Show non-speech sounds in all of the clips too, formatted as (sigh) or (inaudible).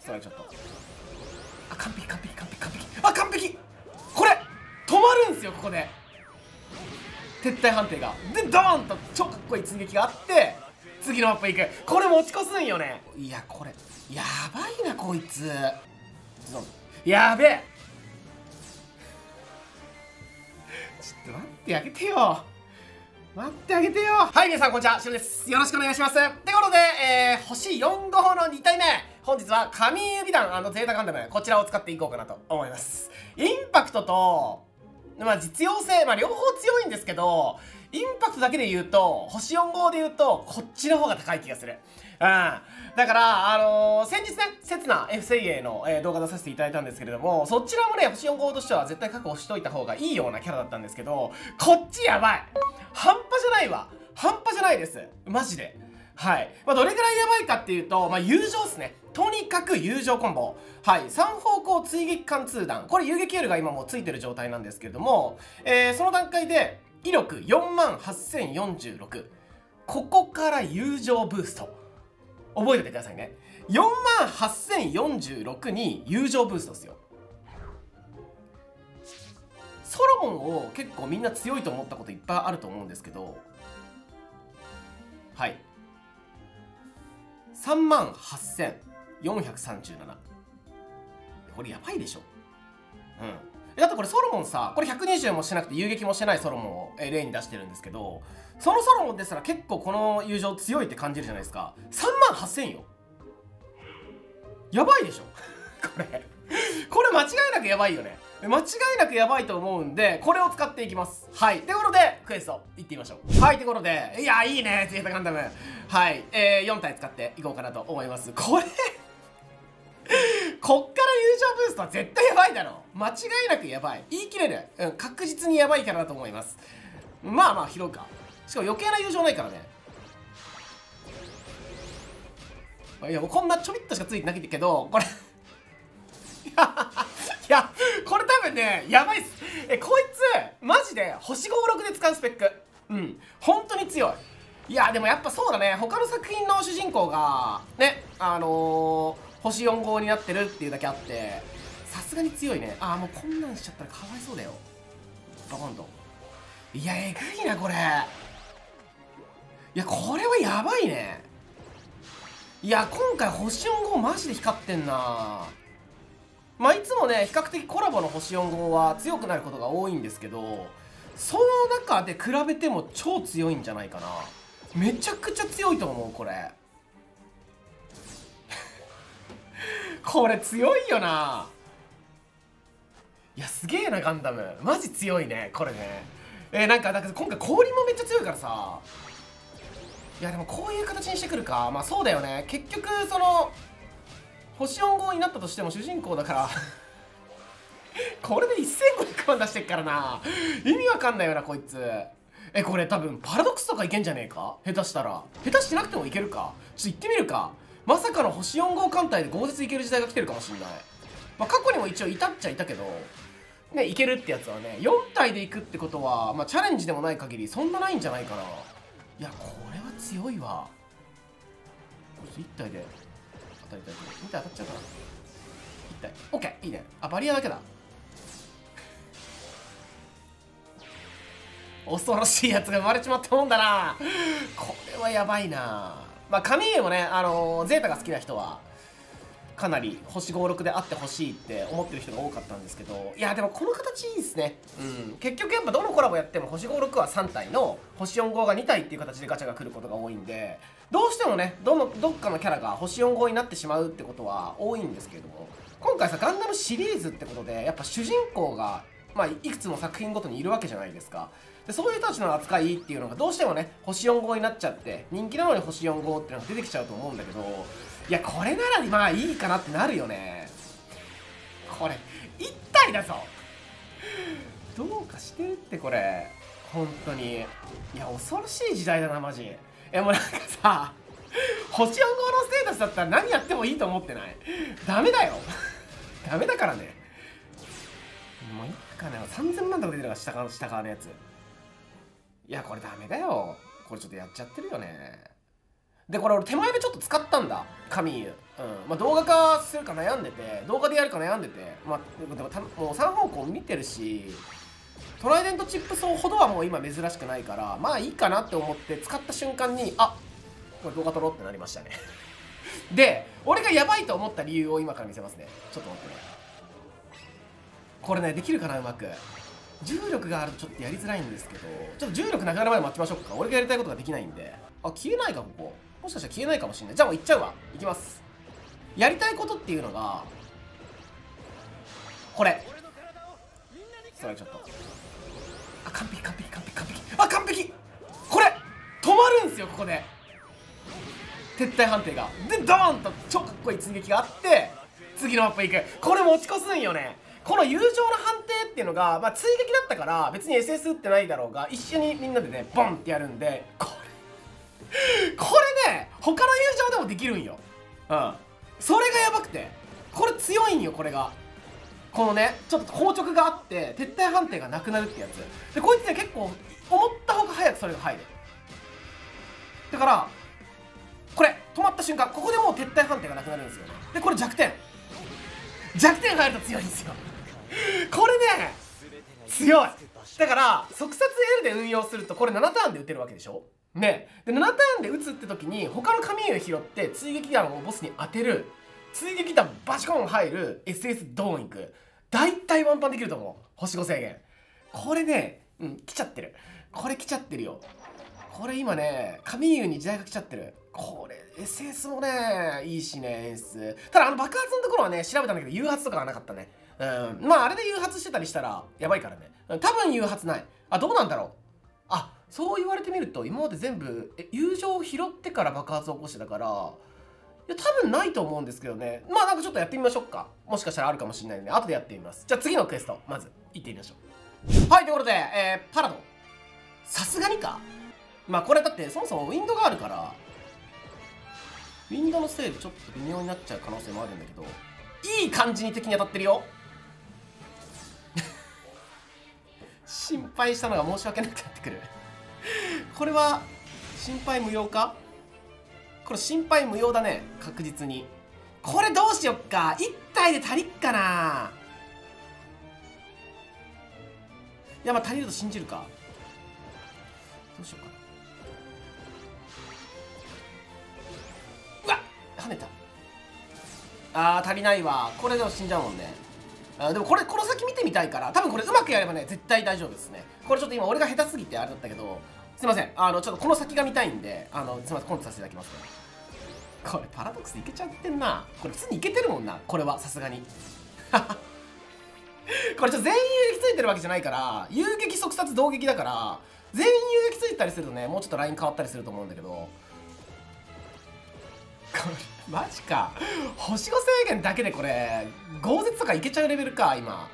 ストライクショットあ完璧完璧完璧完璧。あ完璧！これ止まるんですよここで。撤退判定が。でドーンと超かっこいい追撃があって次のマップ行く。これ持ち越すんよね。いやこれやばいなこいつ。やべえ。ちょっと待ってあげてよ。待ってあげてよ。はい皆さんこんにちは。しろです。よろしくお願いします。ってことで、えー、星4号の2体目。本日は神指弾ゼータガンダム。こちらを使っていこうかなと思います。インパクトとまあ実用性、まあ両方強いんですけど、インパクトだけで言うと、星4号で言うと、こっちの方が高い気がする。だから、あのー、先日ね、刹那 F セイエの、えー、動画出させていただいたんですけれども、そちらもね、星4号としては絶対確保しといた方がいいようなキャラだったんですけど、こっちやばい半端じゃないわ半端じゃないですマジで。はい。まあ、どれぐらいやばいかっていうと、まあ、友情っすね。とにかく友情コンボ。はい。3方向追撃貫通弾。これ遊撃 L が今もうついてる状態なんですけれども、えー、その段階で、威力48,046。ここから友情ブースト。覚えててくださいね。48,046に友情ブーストですよ。ソロモンを結構みんな強いと思ったこといっぱいあると思うんですけど、はい。3万8437これやばいでしょうんだってこれソロモンさこれ120もしてなくて遊撃もしてないソロモンを例に出してるんですけどそのソロモンですら結構この友情強いって感じるじゃないですか3万8000よやばいでしょ (laughs) これこれ間違いなくやばいよね間違いなくやばいと思うんで、これを使っていきます。はい。ということで、クエスト、いってみましょう。はい。ということで、いや、いいね、ゼータガンダム。はい。えー、4体使っていこうかなと思います。これこっから友情ブーストは絶対やばいだろ。間違いなくやばい。言い切れる。うん、確実にやばいキャラだと思います。まあまあ、拾うか。しかも余計な友情ないからね。いや、もうこんなちょびっとしかついてないけど、これ (laughs) (laughs) いや、これ多分ね、やばいっす。え、こいつ、マジで、星5、6で使うスペック。うん。本当に強い。いや、でもやっぱそうだね。他の作品の主人公が、ね、あのー、星4号になってるっていうだけあって、さすがに強いね。あー、もうこんなんしちゃったらかわいそうだよ。バコンと。いや、えぐいな、これ。いや、これはやばいね。いや、今回星4号マジで光ってんな。まあいつもね比較的コラボの星4号は強くなることが多いんですけどその中で比べても超強いんじゃないかな。めちゃくちゃ強いと思うこれ。(laughs) これ強いよな。いやすげえなガンダム。マジ強いねこれね。えー、なんかだから今回氷もめっちゃ強いからさ。いやでもこういう形にしてくるか。まあそうだよね。結局その星4号になったとしても主人公だから。(laughs) これで1500万出してっからな。意味わかんないよなこいつ。えこれ多分パラドックスとかいけんじゃねえか？下手したら。下手してなくてもいけるか？ちょっと行ってみるか。まさかの星4号艦隊で豪絶いける時代が来てるかもしんない。まあ過去にも一応いたっちゃいたけど。ねいけるってやつはね4体で行くってことはまあチャレンジでもない限りそんなないんじゃないかな。いやこれ強いわ。1体で当たりたいけど。見て当たっちゃうかな一体。オッケー。いいね。あバリアだけだ。恐ろしいやつが生まれちまったもんだな。これはやばいな。まあ神家もねあのー、ゼータが好きな人はかなり星56であってほしいって思ってる人が多かったんですけどいやでもこの形いいですね。うん。結局やっぱどのコラボやっても星56は3体。の星45が2体っていう形でガチャが来ることが多いんでどうしてもねどのどっかのキャラが星45になってしまうってことは多いんですけれども今回さガンダムシリーズってことでやっぱ主人公がまあ、いくつも作品ごとにいるわけじゃないですか。でそういう人たちの扱いっていうのがどうしてもね星4号になっちゃって人気なのに星4号っていうのが出てきちゃうと思うんだけどいやこれならまあいいかなってなるよね。これ1体だぞ。どうかしてるってこれ。本当に。いや恐ろしい時代だなマジ。えもうなんかさ星4号のステータスだったら何やってもいいと思ってない？ダメだよ。ダメだからね。もういっかな3000万とか出てるから下側下側のやつ。いやこれダメだよ。これちょっとやっちゃってるよね。でこれ俺手前でちょっと使ったんだ。神うんうん。まあ、動画化するか悩んでて動画でやるか悩んでて、まあ、でもたもう3方向見てるしトライデントチップ層ほどはもう今珍しくないからまあいいかなって思って使った瞬間にあこれ動画撮ろうってなりましたね。(laughs) で俺がやばいと思った理由を今から見せますね。ちょっと待ってね。これねできるかなうまく。重力があるとちょっとやりづらいんですけどちょっと重力なくなるまで待ちましょうか。俺がやりたいことができないんで。あ消えないかここ。もしかしたら消えないかもしれない。じゃあもう行っちゃうわ。行きます。やりたいことっていうのがこれ。それちょっとあ完璧完璧完璧完璧。あ完璧。これ。止まるんすよここで。撤退判定が。でドーンと超かっこいい追撃があって次のマップ行く。これ持ち越すんよね。この友情の判定っていうのが、まあ、追撃だったから別に SS 打ってないだろうが一緒にみんなでねボンってやるんでここれね他の友情でもできるんよ。うん。それがやばくてこれ強いんよこれが。このねちょっと硬直があって撤退判定がなくなるってやつ。でこいつね結構思ったほか早くそれが入る。だからこれ止まった瞬間ここでもう撤退判定がなくなるんですよ。でこれ弱点。弱点入ると強いんですよ。これね強い。だから速殺 L で運用するとこれ7ターンで打てるわけでしょ。ね。で7ターンで打つって時に他の紙を拾って追撃弾をボスに当てる。追撃弾バチコン入る SS ドーンいく。大体ワンパンできると思う。星5制限これねうん来ちゃってる。これ来ちゃってるよ。これ今ね神優に時代が来ちゃってる。これ SS もねいいしね演出ただあの爆発のところはね調べたんだけど誘発とかはなかったね。うん。まああれで誘発してたりしたらやばいからね。多分誘発ない。あどうなんだろう。あそう言われてみると今まで全部友情を拾ってから爆発を起こしてたからいや多分ないと思うんですけどね。まあなんかちょっとやってみましょうか。もしかしたらあるかもしれないので後でやってみます。じゃあ次のクエストまず行ってみましょう。はいということで、えー、パラドン。さすがにか。まあこれだってそもそもウィンドがあるからウィンドのせいでちょっと微妙になっちゃう可能性もあるんだけどいい感じに敵に当たってるよ。(laughs) 心配したのが申し訳なくなってくる。これは心配無用か？これ心配無用だね確実に。これどうしよっか？1体で足りっかな？いやまあ足りると信じるか。どうしようかうわ跳ねた。あー足りないわ。これでも死んじゃうもんね。あでもこれこの先見てみたいから多分これうまくやればね絶対大丈夫ですね。これちょっと今俺が下手すぎてあれだったけどすいません。あのちょっとこの先が見たいんであのすいませんコントさせていただきますね。これパラドックスいけちゃってんな。これ普通にいけてるもんなこれはさすがに。(laughs) これちょっと全員遊撃ついてるわけじゃないから遊撃速殺同撃だから全員遊撃ついたりするとねもうちょっとライン変わったりすると思うんだけどマジか。星5制限だけでこれ豪絶とかいけちゃうレベルか今。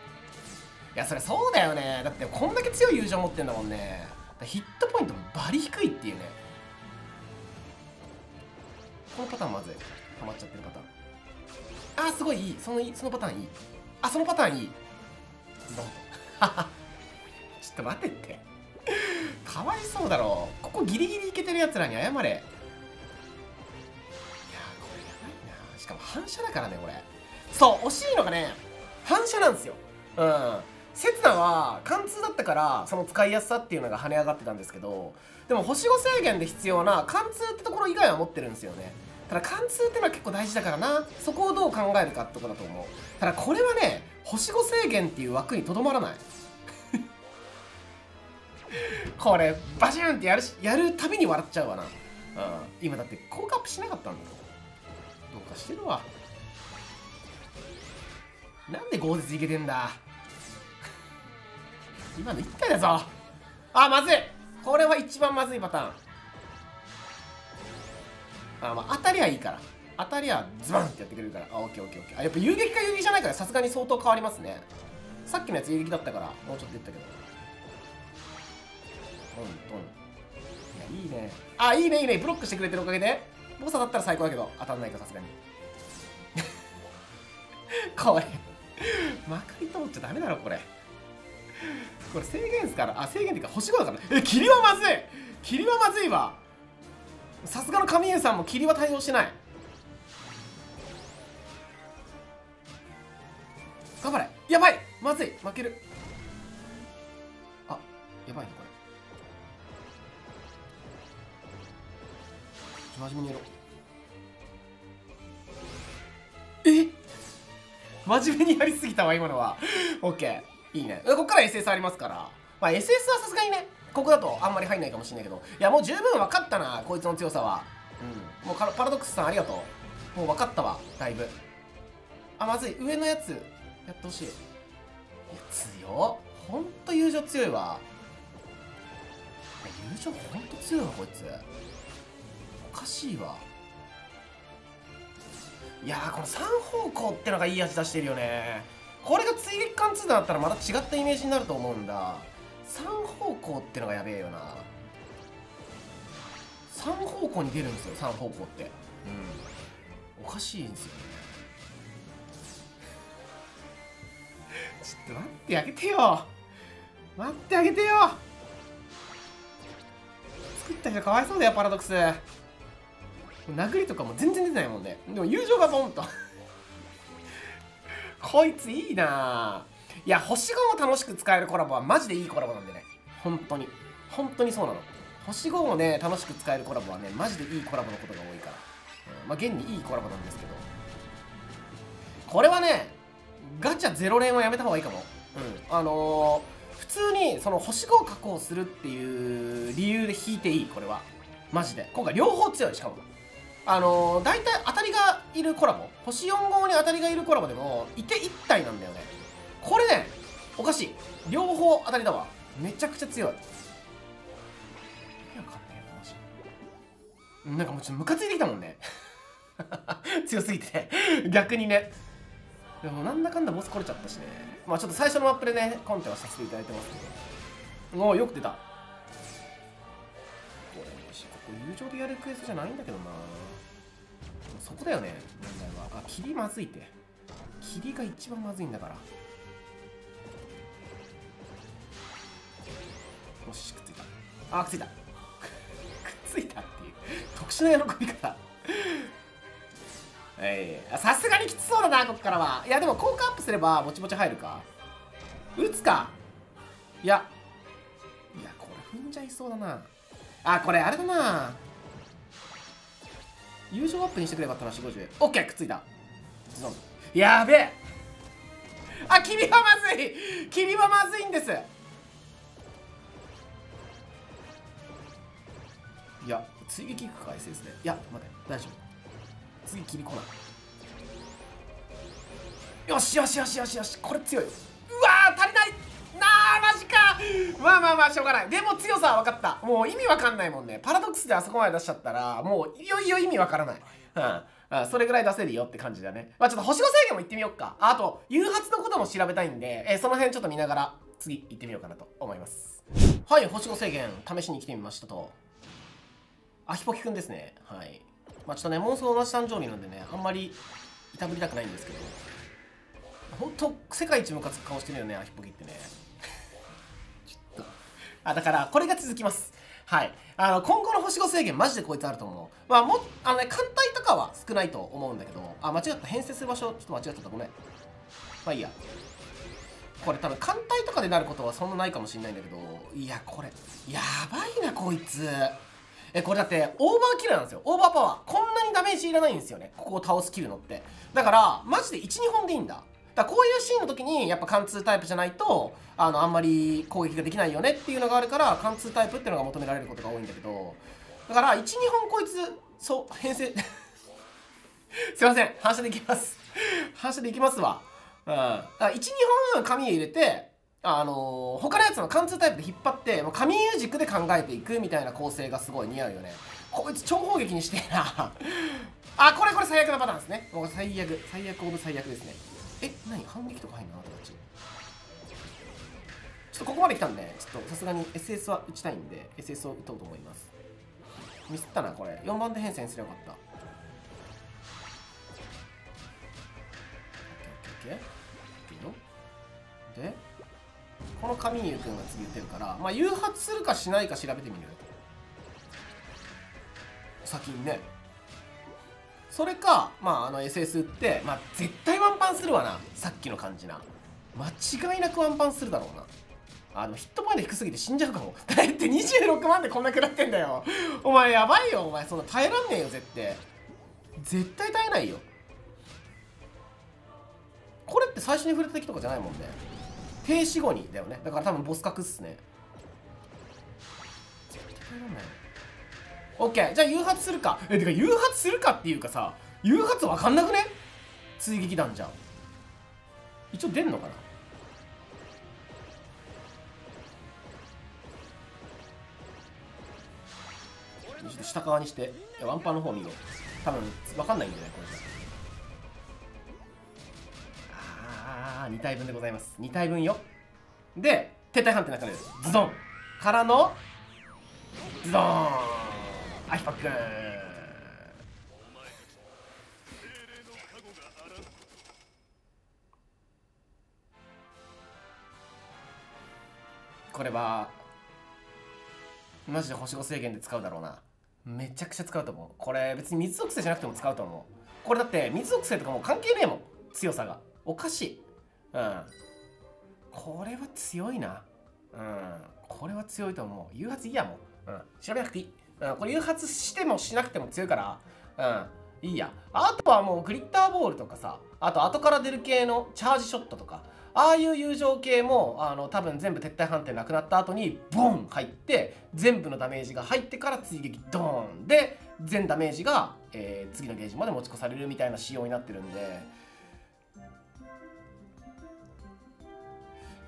いやそれそうだよね。だってこんだけ強い友情持ってんだもんね。ヒットポイントもバリ低いっていうね。このパターンまずい。ハマっちゃってるパターン。あーすごいいい。そのそのパターンいい。あそのパターンいい。ドンとちょっと待ってって。かわいそうだろ。ここギリギリいけてるやつらに謝れ。しかも反射だからねこれ。そう惜しいのがね反射なんですよ。うん。刹那は貫通だったからその使いやすさっていうのが跳ね上がってたんですけどでも星5制限で必要な貫通ってところ以外は持ってるんですよね。ただ貫通ってのは結構大事だからな。そこをどう考えるかってとこだと思う。ただこれはね星5制限っていう枠にとどまらない。(laughs) これバシュンってやるしやるたびに笑っちゃうわな、うん、今だって効果アップしなかったんだよ。してるわ。なんで豪絶いけてんだ。(laughs) 今の1体だぞ。あまずい。これは一番まずいパターン。あまあ当たりはいいから。当たりはズバンってやってくれるから。あオッケーオッケーオッケー。あやっぱ遊撃か遊撃じゃないからさすがに相当変わりますね。さっきのやつ遊撃だったからもうちょっと言ったけど。トントン。いやいいね。あいいねいいね。ブロックしてくれてるおかげでボス当たったら最高だけど当たんないかさすがに。これまかり通っちゃダメだろこれ。これ制限ですからあ制限っていうか星5だから。え霧はまずい。霧はまずいわ。さすがの神優さんも霧は対応しない。頑張れ。やばい。まずい。負ける。あやばいねこれ。真面目にやろう。真面目にやりすぎたわ今のは。OK いいね。ここから SS ありますから。まあ SS はさすがにねここだとあんまり入んないかもしれないけど。いやもう十分分かったなこいつの強さは。うん。もうパラドックスさんありがとう。もう分かったわだいぶ。あまずい。上のやつやってほしい。い強っ。ほんと友情強いわ。友情ほんと強いわこいつ。おかしいわ。いやこの3方向ってのがいい味出してるよね。これが追撃貫通だったらまた違ったイメージになると思うんだ。3方向ってのがやべえよな。3方向に出るんですよ3方向って。うん。おかしいんですよね。ちょっと待ってあげてよ。待ってあげてよ。作った人かわいそうだよパラドックス。殴りとかも全然出てないもんね。でも友情がボンと。(laughs) こいついいな。いや星5を楽しく使えるコラボはマジでいいコラボなんでね。本当に。本当にそうなの。星5をね楽しく使えるコラボはねマジでいいコラボのことが多いから、うん、まあ現にいいコラボなんですけど。これはねガチャ0連はやめた方がいいかも。うん。あのー、普通にその星5を確保するっていう理由で引いていいこれは。マジで。今回両方強いしかも。あのー、大体当たりがいるコラボ。星4号に当たりがいるコラボでもいて1体なんだよね。これねおかしい。両方当たりだわ。めちゃくちゃ強い。意味わかんねえマジなんかもうちょっとムカついてきたもんね。(laughs) 強すぎて。逆にね。でもなんだかんだボス来れちゃったしね。まあちょっと最初のマップでねコンテはさせていただいてますけど。もうよく出た。これもしここ友情でやるクエストじゃないんだけどな。そこだよね。問題は。あ霧まずいって。霧が一番まずいんだから。よしくっついた。あくっついた。(laughs) くっついたっていう。特殊な喜び方。ええさすがにきつそうだなここからは。いやでも効果アップすればぼちぼち入るか。打つか。いや。いやこれ踏んじゃいそうだな。あこれあれだな。優勝アップにしてくればったな4 5 0オッケーくっついた。やべえ。あ霧はまずい。霧はまずいんです。いや追撃いくか SS で。いや待って大丈夫。次霧来ない。よしよしよしよしよしこれ強い。うわー足りない。ジかまあまあまあしょうがないでも強さは分かったもう意味わかんないもんねパラドックスであそこまで出しちゃったらもういよいよ意味わからないうんあそれぐらい出せるよって感じだね。まあちょっと星5制限も行ってみようか。あと、誘発のことも調べたいんで、えー、その辺ちょっと見ながら次行ってみようかなと思います。はい、星5制限試しに来てみましたと。アヒポキくんですね。はい。まあちょっとね、妄想同じ誕生日なんでね、あんまりいたぶりたくないんですけど、ほんと世界一ムカつく顔してるよね、アヒポキってね。あ、だからこれが続きます。はい。あの、今後の星5制限、マジでこいつあると思う。まあ、も、あのね、艦隊とかは少ないと思うんだけど、あ、間違った。編成する場所、ちょっと間違っちゃった。ごめん。まあいいや。これ多分艦隊とかでなることはそんなないかもしれないんだけど、いや、これ、やばいな、こいつ。え、これだって、オーバーキルなんですよ。オーバーパワー。こんなにダメージいらないんですよね。ここを倒すキルのって。だから、マジで1、2本でいいんだ。だこういうシーンの時にやっぱ貫通タイプじゃないとあのあんまり攻撃ができないよねっていうのがあるから貫通タイプっていうのが求められることが多いんだけどだから12本こいつそう編成 (laughs) すいません反射でいきます。反射でいきますわ。うん。12本紙入れてあのー、他のやつの貫通タイプで引っ張ってもう紙軸で考えていくみたいな構成がすごい似合うよね。こいつ超砲撃にしてえな。(laughs) あこれこれ最悪なパターンですね。もう最悪最悪オブ最悪ですね。え何？反撃とか入んの？あなたたち。ちょっとここまで来たんでちょっとさすがに SS は打ちたいんで SS を打とうと思います。ミスったなこれ。4番で変遷すればよかった。オッケーオッケーオッケー。でこの神優君が次打てるからまあ誘発するかしないか調べてみる。先にね。それか、まあ、あの SS って、まあ、絶対ワンパンするわな。さっきの感じな。間違いなくワンパンするだろうな。あのヒットポイント低すぎて死んじゃうかも。(laughs) だって26万でこんなくらってんだよ。お前やばいよ。お前そんな耐えらんねえよ絶対。絶対耐えないよ。これって最初に触れた時とかじゃないもんね。停止後にだよね。だから多分ボス格っすね。絶対耐えらんない。オッケーじゃあ誘発するか。えてか誘発するかっていうかさ誘発わかんなくね？追撃弾じゃん。一応出んのかな？ちょっと下側にして。ワンパンの方見ろ多分わかんないんだよねこれじゃ。ああ2体分でございます。2体分よ。で撤退判定の中でズドン。からのズドン。アヒパック。これはマジで星5制限で使うだろうな。めちゃくちゃ使うと思う。これ別に水属性じゃなくても使うと思う。これだって水属性とかもう関係ねえもん。強さが。おかしい。うん。これは強いな。うん。これは強いと思う。誘発いいやもう、うん、調べなくていい、うん、これ誘発してもしなくても強いから。うん。いいや。あとはもうグリッターボールとかさ。あと後から出る系のチャージショットとか。ああいう友情系もあの多分全部撤退判定なくなった後にボン入って全部のダメージが入ってから追撃ドーンで全ダメージが、えー、次のゲージまで持ち越されるみたいな仕様になってるんで。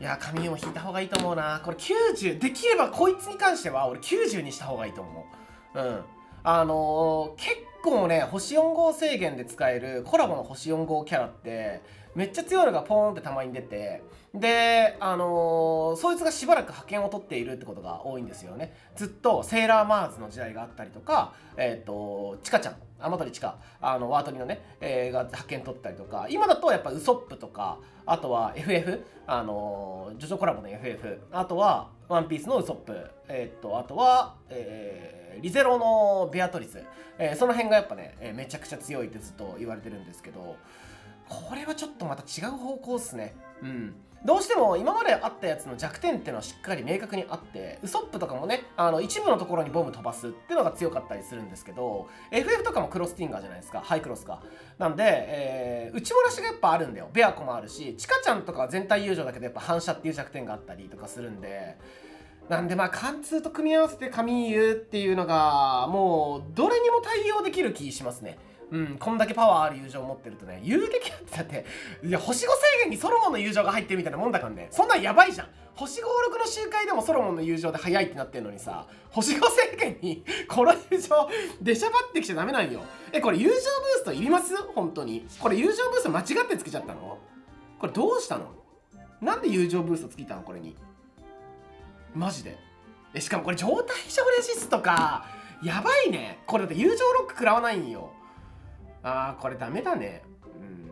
いや髪を引いた方がいいと思うな。これ90できればこいつに関しては俺90にした方がいいと思う。うん。あのー、結構ね星4号制限で使えるコラボの星4号キャラってめっちゃ強いのがポーンってたまに出てであのー、そいつがしばらく派遣を取っているってことが多いんですよね。ずっとセーラーマーズの時代があったりとかえっ、ー、とチカちゃん。天鳥チカあのワートリのね、えー、が派遣取ったりとか今だとやっぱウソップとかあとは FF あのジョジョコラボの FF あとはワンピースのウソップえっ、とあとはえー、リゼロのベアトリス、えー、その辺がやっぱね、えー、めちゃくちゃ強いってずっと言われてるんですけどこれはちょっとまた違う方向っすね。うん。どうしても今まであったやつの弱点っていうのはしっかり明確にあってウソップとかもねあの一部のところにボム飛ばすっていうのが強かったりするんですけど FF とかもクロスティンガーじゃないですかハイクロスかなんで、えー、内漏らしがやっぱあるんだよ。ベアコもあるしチカちゃんとかは全体友情だけどやっぱ反射っていう弱点があったりとかするんで。なんでまあ貫通と組み合わせて神優っていうのがもうどれにも対応できる気しますね。うん、こんだけパワーある友情を持ってるとね、言うてきってだって、いや、星5制限にソロモンの友情が入ってるみたいなもんだからね、そんなんやばいじゃん。星5、6の集会でもソロモンの友情で早いってなってんのにさ、星5制限にこの友情、出しゃばってきちゃダメなんよ。え、これ友情ブーストいります？本当に。これ友情ブースト間違ってつけちゃったの？これどうしたの？なんで友情ブーストつけたのこれに？マジで。え、しかもこれ状態上レジストか。やばいね。これだって友情ロック食らわないんよ。あーこれダメだね。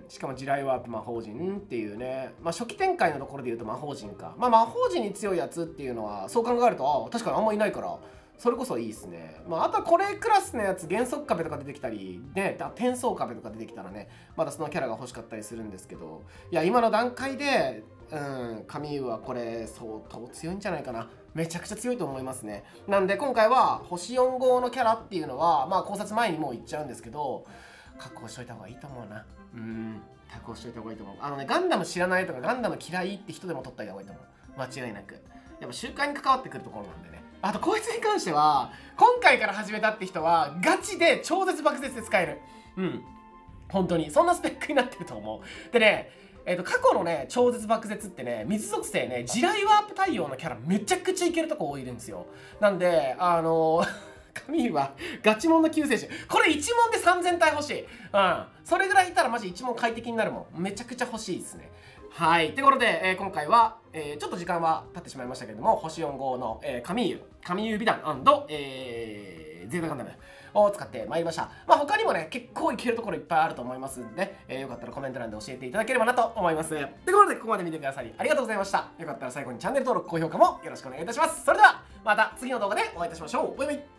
しかも地雷ワープ魔法陣っていうね、まあ、初期展開のところで言うと魔法陣か、まあ、魔法陣に強いやつっていうのはそう考えるとあ確かにあんまいないからそれこそいいですね、まあ、あとはこれクラスのやつ原則壁とか出てきたりね転送壁とか出てきたらねまだそのキャラが欲しかったりするんですけど。いや今の段階でうん神はこれ相当強いんじゃないかな。めちゃくちゃ強いと思いますね。なんで今回は星4号のキャラっていうのはまあ考察前にもう言っちゃうんですけど確保しといた方がいいと思うな。うん確保しといた方がいいと思う。あのねガンダム知らないとかガンダム嫌いって人でも取った方がいいと思う。間違いなく。やっぱ習慣に関わってくるところなんでね。あとこいつに関しては今回から始めたって人はガチで超絶爆絶で使える。うん。本当にそんなスペックになってると思う。でねえーと、過去のね超絶爆絶ってね水属性ね地雷ワープ対応のキャラめちゃくちゃいけるとこ多いんですよ。なんであのー神はガチモンの救世主これ1問で3000体欲しいうんそれぐらいいたらマジ1問快適になるもんめちゃくちゃ欲しいですねはいということで、えー、今回は、えー、ちょっと時間は経ってしまいましたけれども星4号の、えー、神湯神湯美談えー、ゼータガンダムを使ってまいりました。まあ他にもね、結構いけるところいっぱいあると思いますんで、えー、よかったらコメント欄で教えていただければなと思います。ということで、ここまで見てくださりありがとうございました。よかったら最後にチャンネル登録、高評価もよろしくお願いいたします。それでは、また次の動画でお会いいたしましょう。バイバイ